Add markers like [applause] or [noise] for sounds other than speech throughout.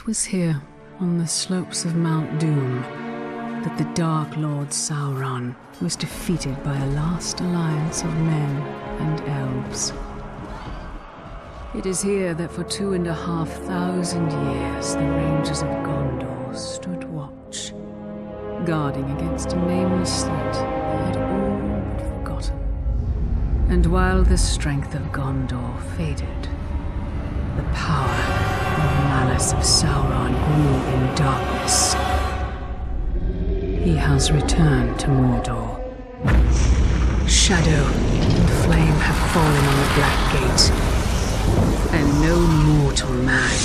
It was here, on the slopes of Mount Doom, that the Dark Lord Sauron was defeated by a last alliance of men and elves. It is here that for two and a half thousand years the Rangers of Gondor stood watch, guarding against a nameless threat they had all but forgotten. And while the strength of Gondor faded, the power of Sauron grew in darkness. He has returned to Mordor. Shadow and flame have fallen on the Black Gate, and no mortal man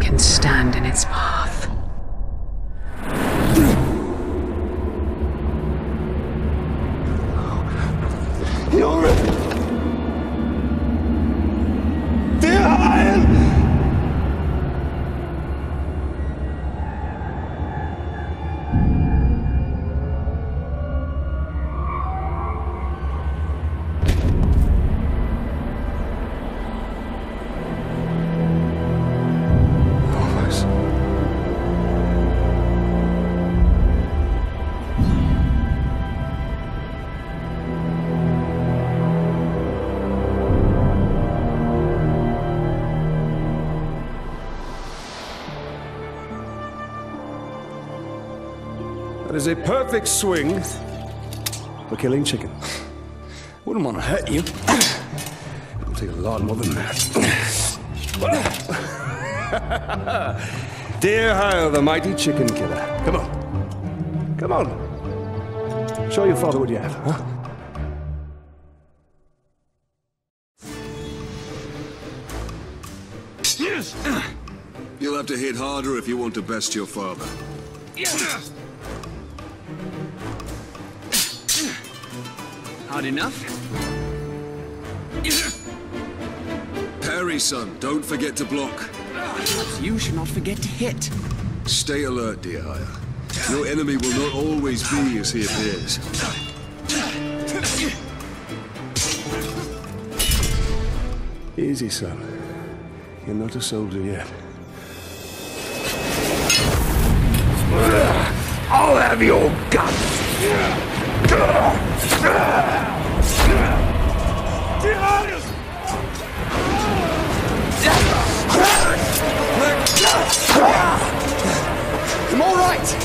can stand in its path. You're is a perfect swing for killing chicken. Wouldn't want to hurt you. It'll take a lot more than that. [laughs] Dirhael, the mighty chicken killer. Come on. Come on. Show your father what you have, huh? You'll have to hit harder if you want to best your father. Hard enough? Parry, son. Don't forget to block. You should not forget to hit. Stay alert, Dirhael. Your enemy will not always be as he appears. Easy, son. You're not a soldier yet. I'll have your guts! I'm all right.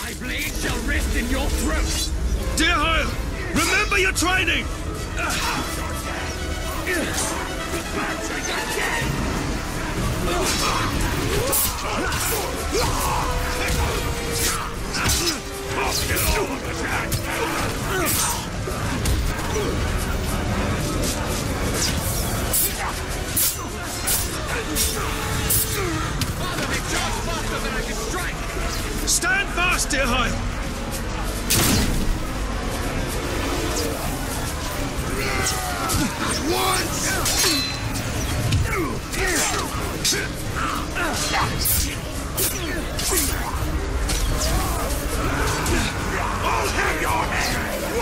My blade shall rest in your throat. Dirhael, remember your training! [laughs] Stand fast, dear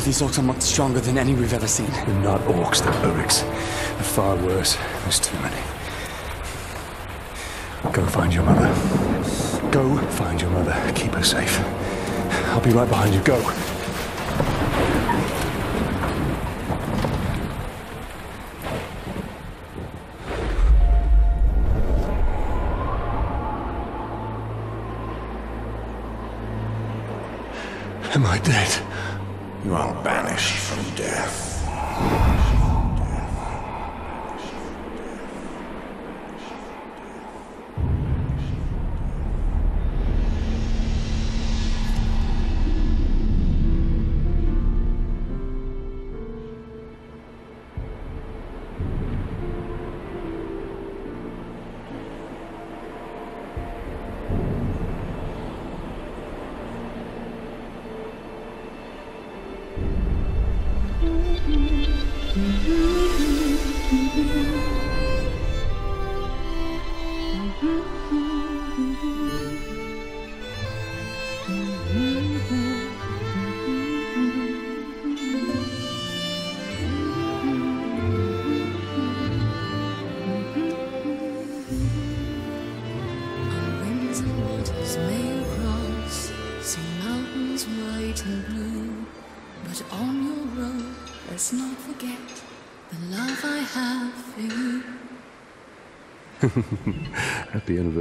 These orcs are much stronger than any we've ever seen. They're not orcs, they're Uruks. They're far worse. There's too many. Go find your mother. Go find your mother. Keep her safe. I'll be right behind you. Go. Am I dead? You are banished from death.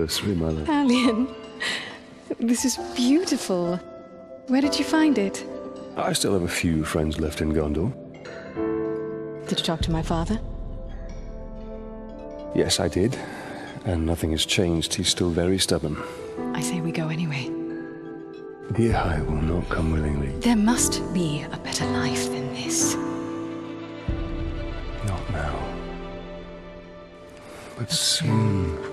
Anniversary, my love. Talion, this is beautiful. Where did you find it? I still have a few friends left in Gondor. Did you talk to my father? Yes, I did. And nothing has changed. He's still very stubborn. I say we go anyway. Dirhael will not come willingly. There must be a better life than this. Not now. But soon.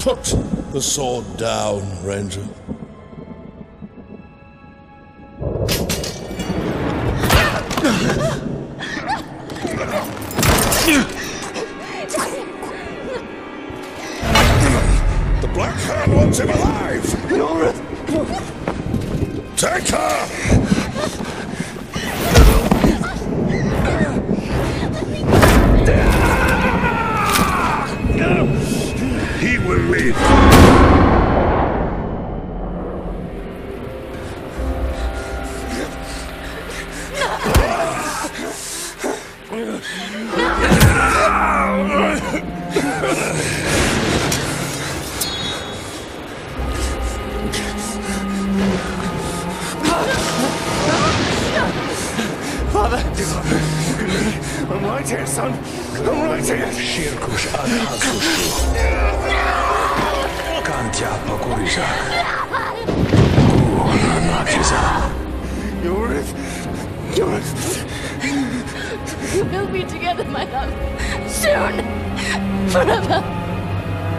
Put the sword down, Ranger. You're it. We'll be together, my love. Soon. Forever.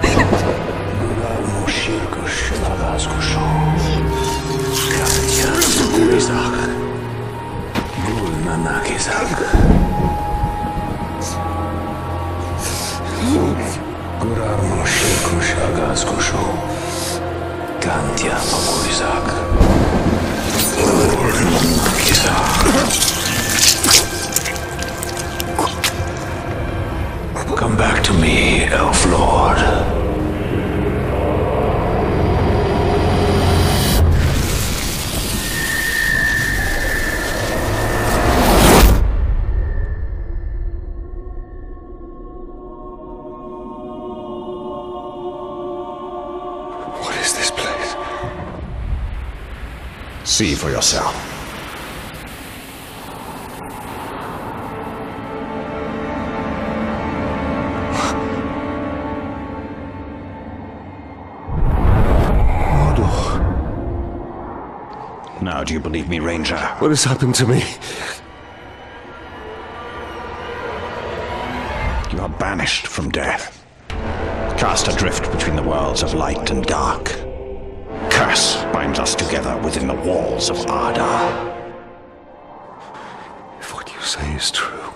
Guralmu Shirkush Pakuriza. Gul Nanakizak. Guralmu Shirkush Pakuriza. Gul Nanakizak. Come back to me, Elf Lord. See for yourself. Now, do you believe me, Ranger? What has happened to me? You are banished from death, cast adrift between the worlds of light and dark. Curse binds us together within the walls of Arda. If what you say is true,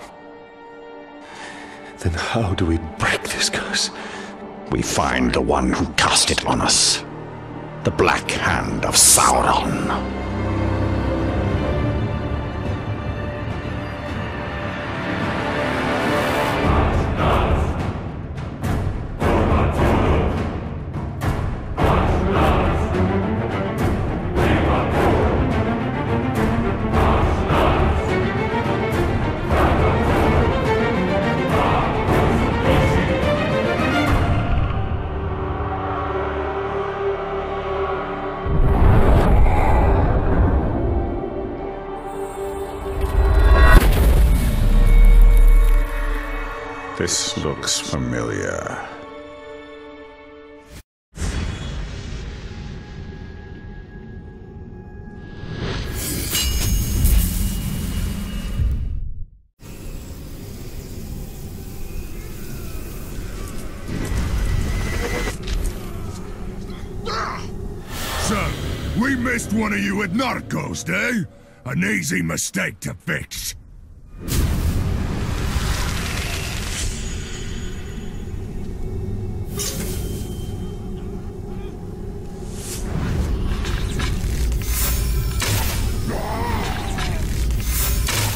then how do we break this curse? We find the one who cast it on us. The Black Hand of Sauron. Missed one of you at Narcos, eh? An easy mistake to fix.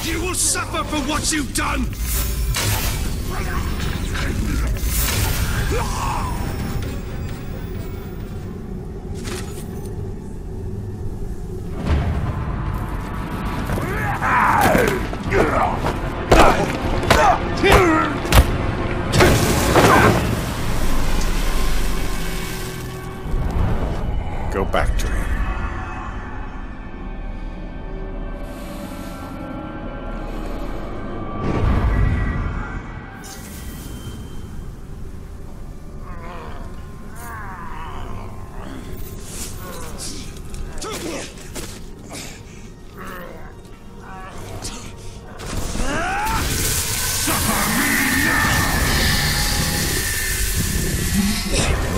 You will suffer for what you've done!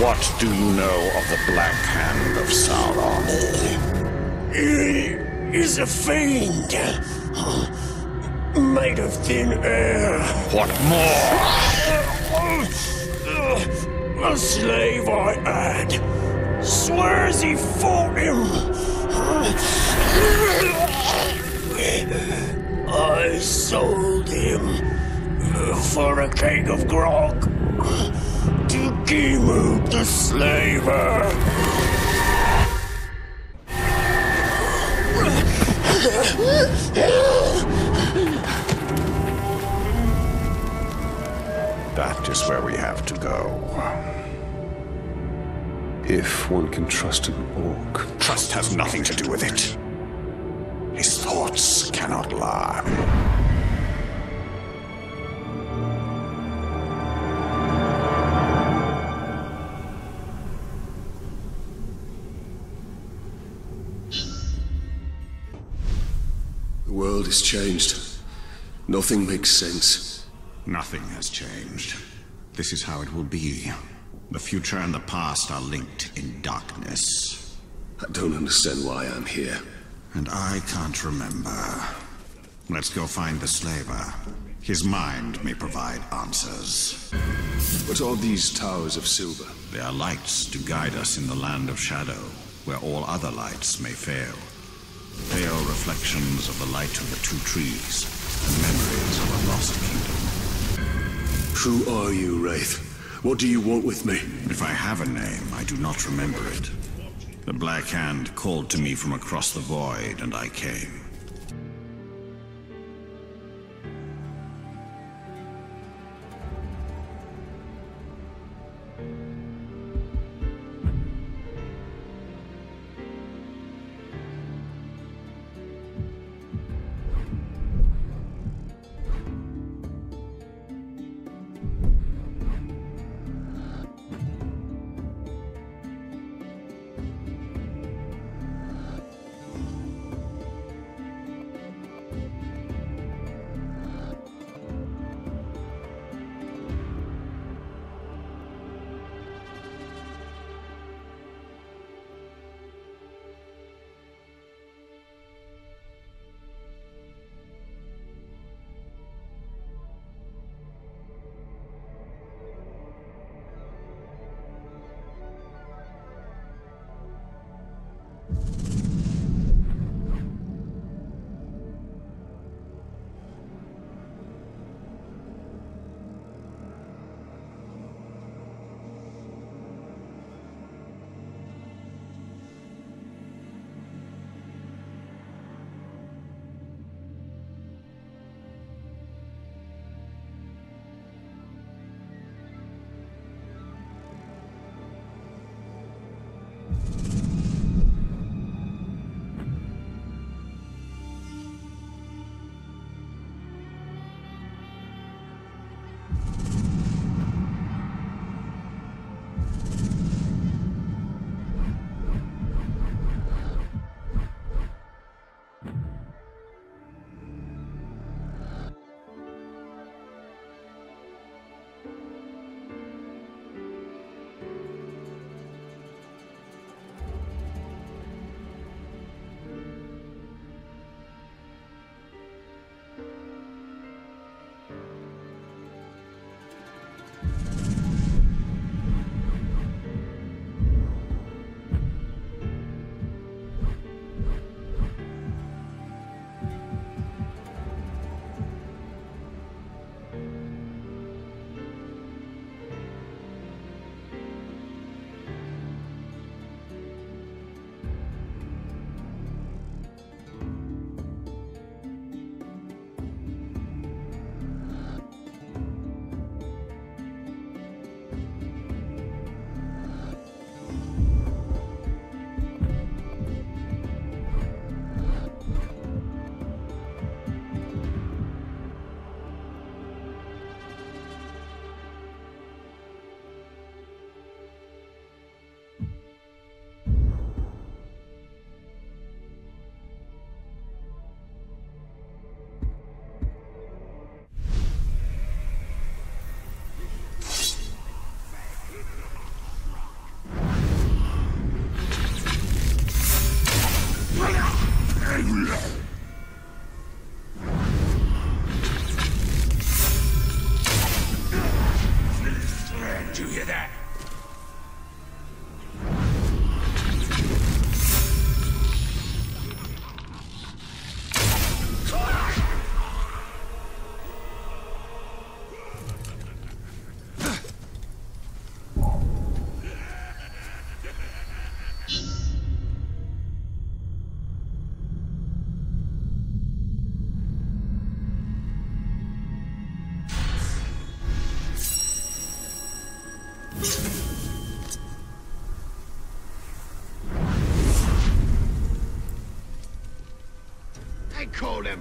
What do you know of the Black Hand of Sauron? He is a fiend. Made of thin air. What more? A slave I had. Swears he fought him. I sold him for a keg of grog the slaver. That is where we have to go. If one can trust an orc. Trust has nothing to do with it. His thoughts cannot lie. Has changed. Nothing makes sense. Nothing has changed. This is how it will be. The future and the past are linked in darkness. I don't understand why I'm here. And I can't remember. Let's go find the slaver. His mind may provide answers. What are these towers of silver? They are lights to guide us in the land of shadow, where all other lights may fail. Pale reflections of the light of the two trees, and memories of a lost kingdom. Who are you, Wraith? What do you want with me? If I have a name, I do not remember it. The Black Hand called to me from across the void, and I came.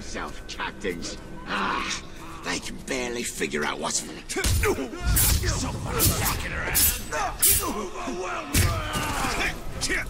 Themselves captains. Ah, they can barely figure out what's... Someone walking Shrug,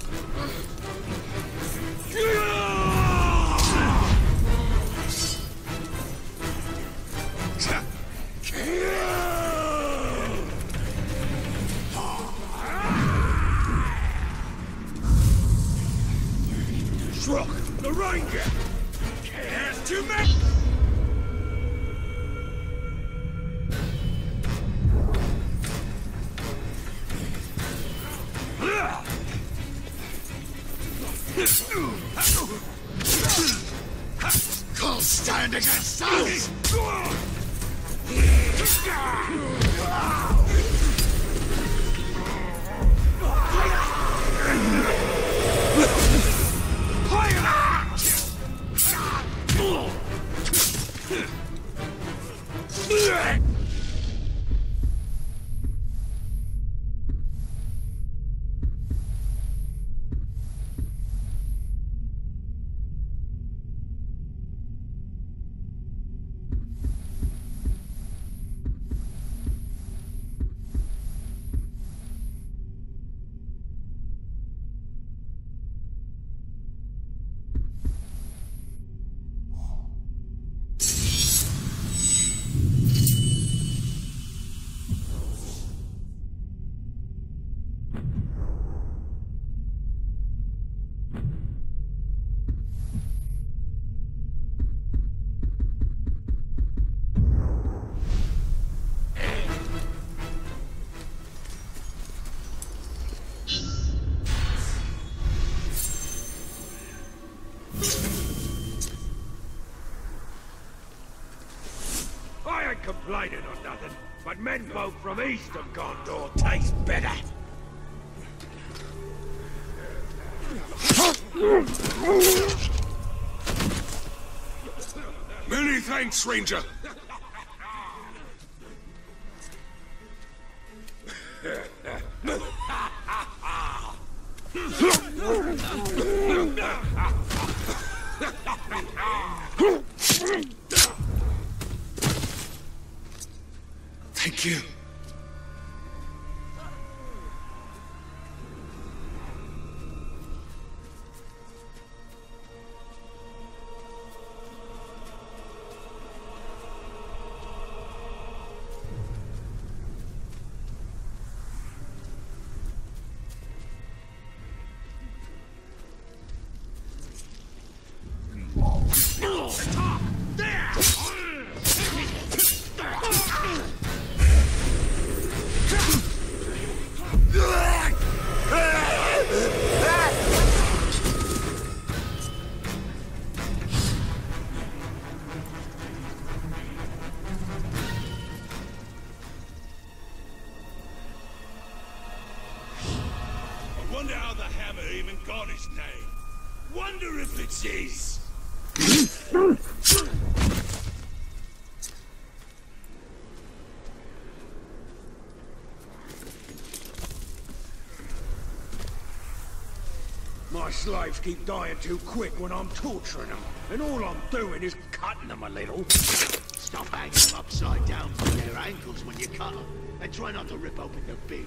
complaining or nothing, but menfolk from east of Gondor taste better. Many thanks, Ranger. I slaves keep dying too quick when I'm torturing them, and all I'm doing is cutting them a little. Stop hanging them upside down from their ankles when you cut them, and try not to rip open the big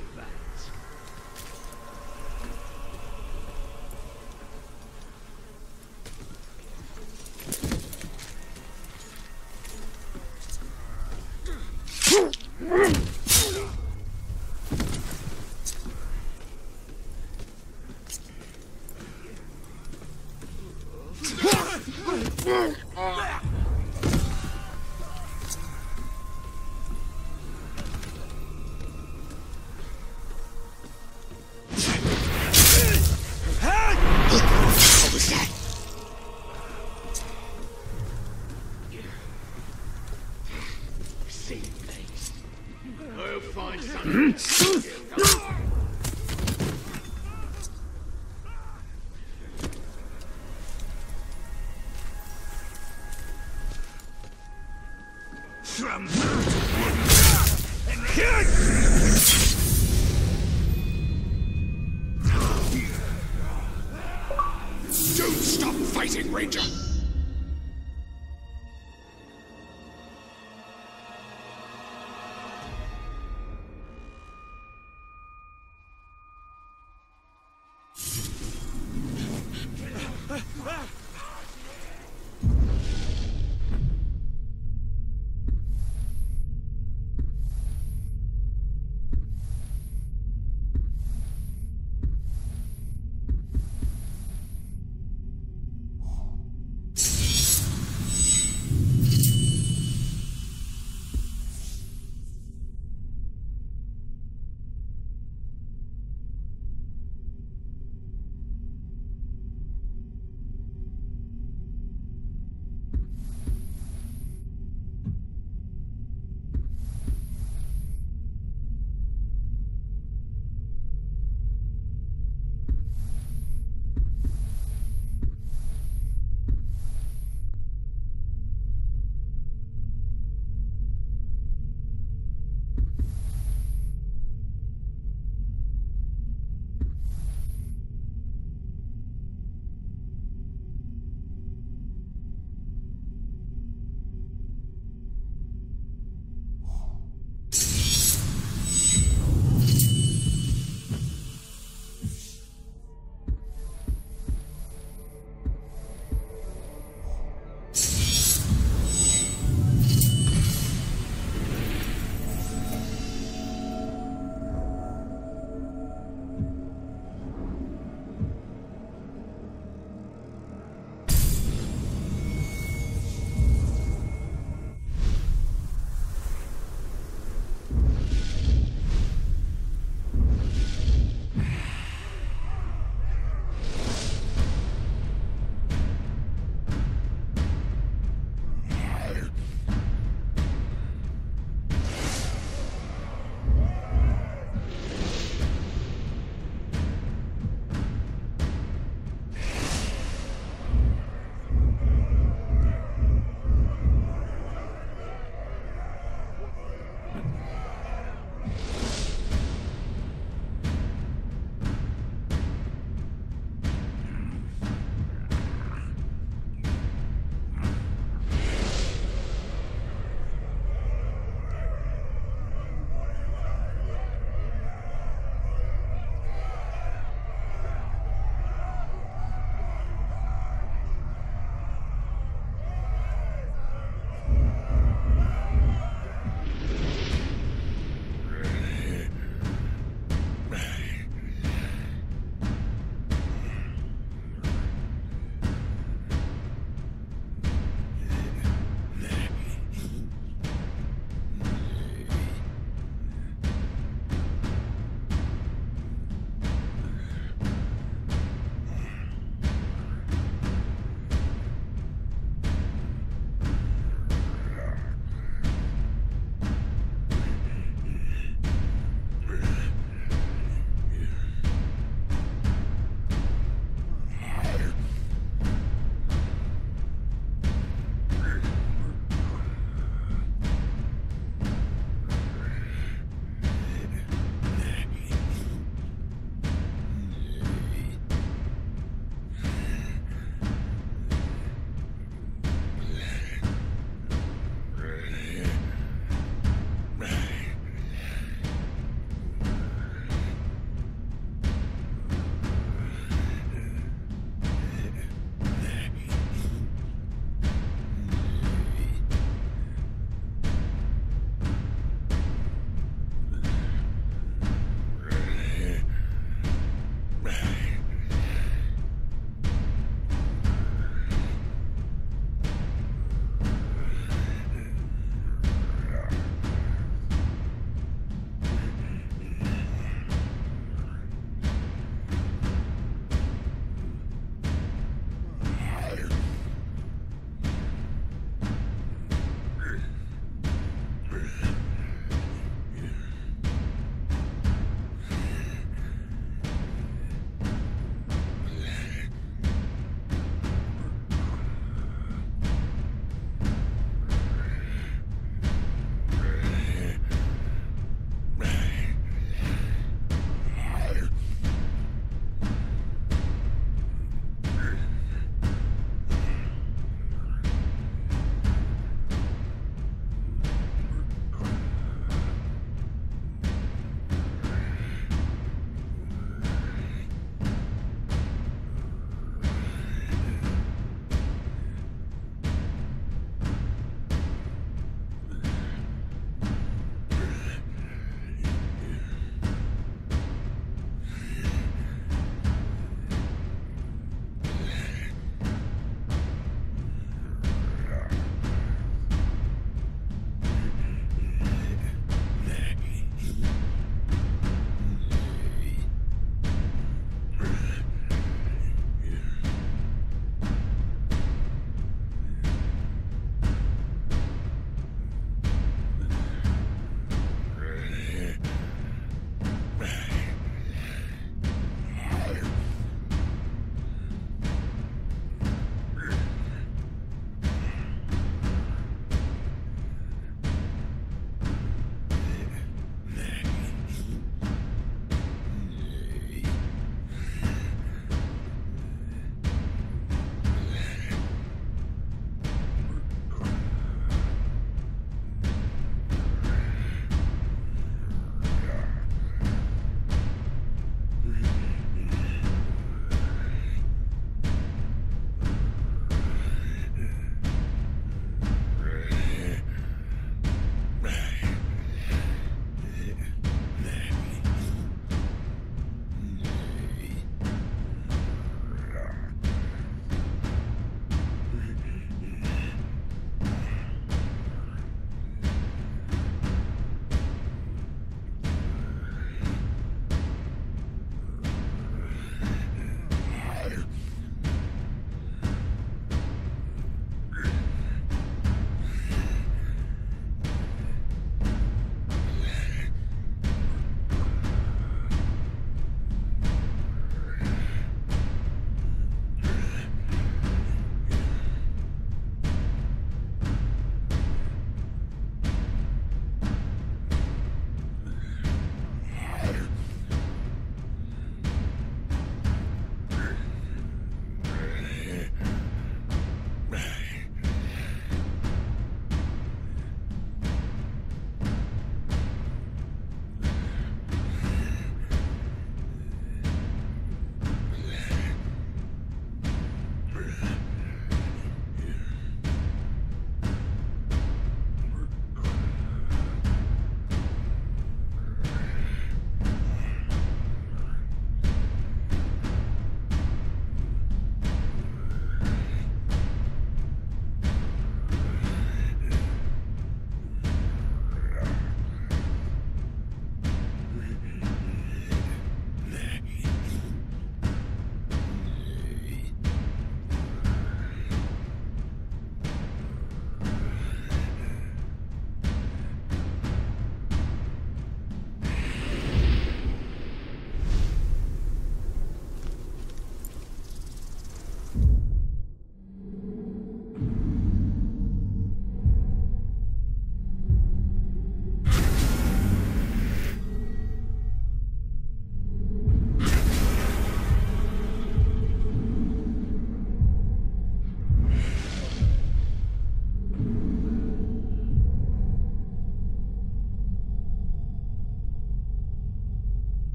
man.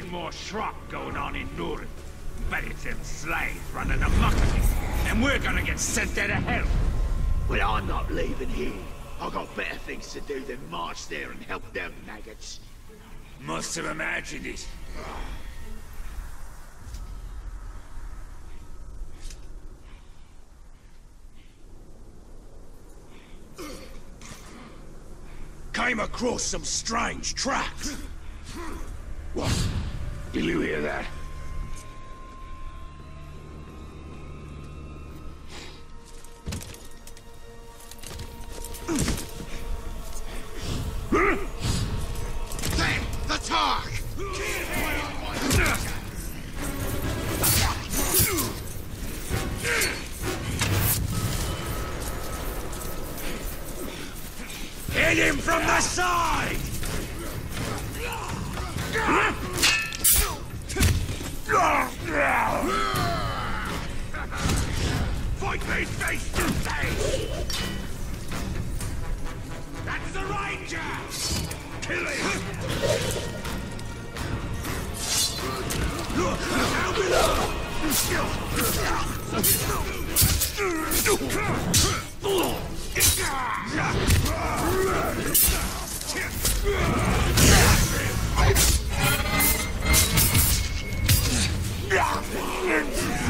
Been more schrock going on in Nurn. But it's them slaves running amok again. And we're gonna get sent there to hell. Well, I'm not leaving here. I've got better things to do than march there and help them maggots. Must have imagined it. Came across some strange tracks. Did you hear that? Fight me face to face! That's the Ranger! Kill him! Down below!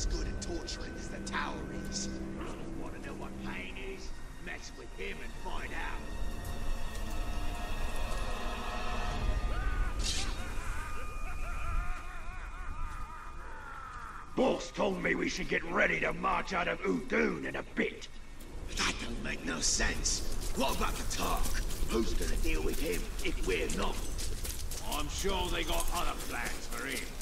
as good at torturing as the Tower is. Want to know what pain is? Mess with him and find out. Boss told me we should get ready to march out of Udun in a bit. That don't make no sense. What about the Tark? Who's gonna deal with him if we're not? I'm sure they got other plans for him.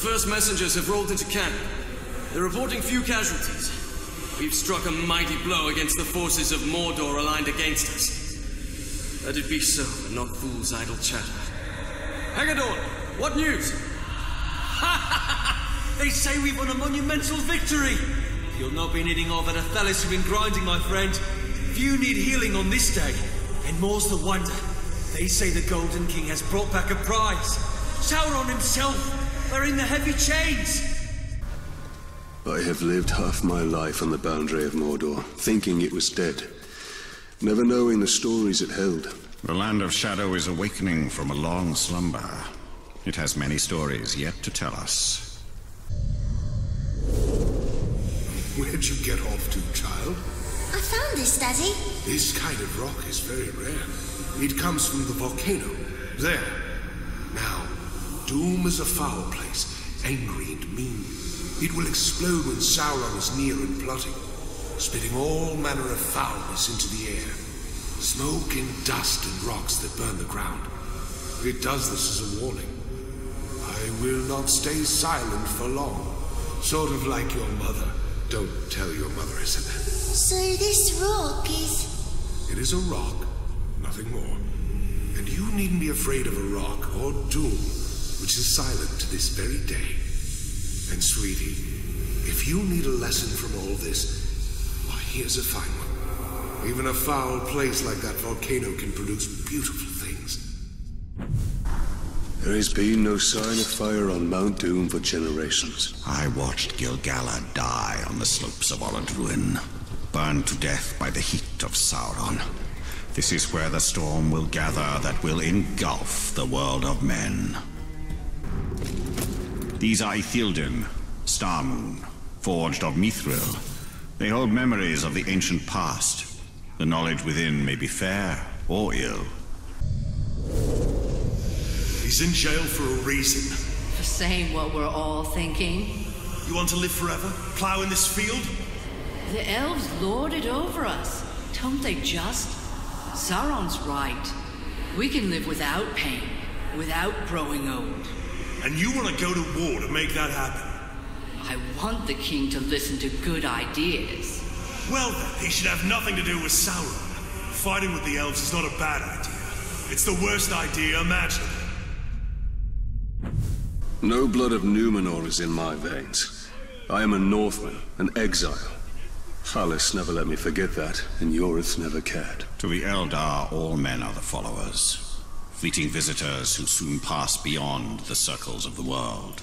First messengers have rolled into camp. They're reporting few casualties. We've struck a mighty blow against the forces of Mordor aligned against us. Let it be so, and not fools' idle chatter. Haggadorn, what news? [laughs] They say we've won a monumental victory! You'll not be needing all that Athelas you've been grinding, my friend. Few need healing on this day, and more's the wonder. They say the Golden King has brought back a prize. Sauron himself, wearing the heavy chains. I have lived half my life on the boundary of Mordor, thinking it was dead, never knowing the stories it held. The Land of Shadow is awakening from a long slumber. It has many stories yet to tell us. Where'd you get off to, child? I found this, Daddy. This kind of rock is very rare. It comes from the volcano. There. Now, Doom is a foul place, angry and mean. It will explode when Sauron is near and plotting, spitting all manner of foulness into the air. Smoke and dust and rocks that burn the ground. It does this as a warning. I will not stay silent for long. Sort of like your mother. Don't tell your mother I said. So this rock is... It is a rock, nothing more. And you needn't be afraid of a rock or doom, which is silent to this very day. And sweetie, if you need a lesson from all this, why, here's a fine one. Even a foul place like that volcano can produce beautiful things. There has been no sign of fire on Mount Doom for generations. I watched Gil-galad die on the slopes of Orodruin, burned to death by the heat of Sauron. This is where the storm will gather that will engulf the world of men. These are Ithildin, Starmoon, forged of Mithril. They hold memories of the ancient past. The knowledge within may be fair or ill. He's in jail for a reason. For saying what we're all thinking. You want to live forever? Plow in this field? The elves lord it over us, don't they just? Sauron's right. We can live without pain, without growing old. And you want to go to war to make that happen? I want the king to listen to good ideas. Well then, he should have nothing to do with Sauron. Fighting with the elves is not a bad idea. It's the worst idea imaginable. No blood of Numenor is in my veins. I am a Northman, an exile. Halis never let me forget that, and Yorith never cared. To the Eldar, all men are the followers. Fleeting visitors who soon pass beyond the circles of the world.